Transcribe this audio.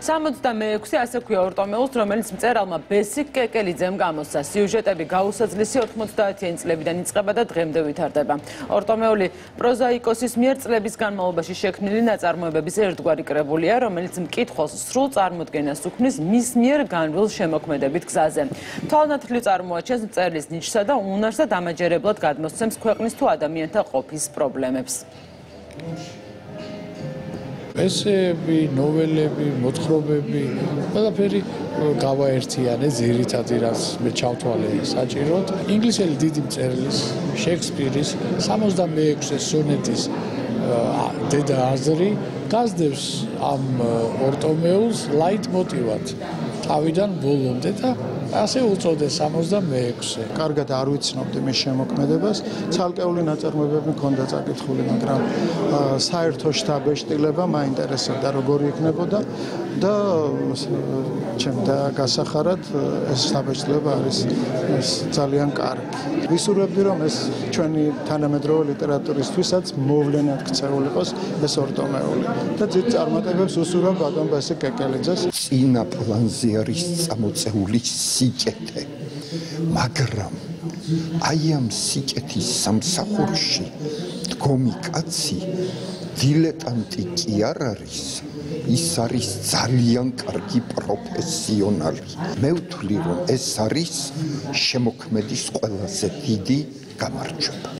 66 ასე ქვია ორტომეულს, რომელიც მწერალმა ბესიკ კეკელიძემ გამოსცა. სიუჟეტები გაუსაძლისი 90-იანი წლებიდან იწყება და დღემდე ვითარდება. ორტომეული პროზაიკოსის მიერ წლების განმავლობაში შექმნილი ნაწარმოებების ერთგვარი კრებულია, რომელიც მკითხველს სრულ წარმოდგენას უქმნის მის მიერ განვილ შემოქმედებით გზაზე. თვალნათლივ წარმოაჩენს მწერლის ნიშსა და უნარს და დამაჯერებლად გადმოსცემს ქვეყნის თუ ადამიანთა ყოფის პრობლემებს. ესეები, ნოველები, მოთხრობები, ყველაფერი გავაერთიანე ძირითადი რაც მე ჩავთვალე საჭიროდ. ინგლისელი დიდი მწერლის, შექსპირის 66-ე სონეტის დედა აზრი გაზდევს ამ ორტომეულს ლაით მოტივად თავიდან ბოლომდე და ასე უწოდეს 66-ე. კარგად არ ვიცნობდი მის შემოქმედებას. ცალკეული ნაწარმოებები მქონდა წაკითხული, მაგრამ საერთო შტაბეშტილება მაინტერესებდა როგორი იქნებოდა და ჩემ და გასახარად ეს შტაბეშტილება არის ძალიან კარგი. ვისურვებდი რომ ეს ჩვენი თანამედროვე ლიტერატურისთვისაც მოვლენად ქცეულ იყოს ეს ორტომეული და ძირ წარმატებებს უსურვებ ბატონ ბასი კეკელიძეს. წინა პლანზე არის წამოწეული სიკეთე. მაგრამ აი ამ სიკეთის სამსახურში დგომი კაცი დილეტანტი კი არ არის. ის არის ძალიან კარგი პროფესიონალი. მე ვთვლი რომ ეს არის შემოქმედის ყველაზე დიდი გამარჯვება